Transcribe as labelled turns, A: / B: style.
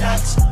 A: shots.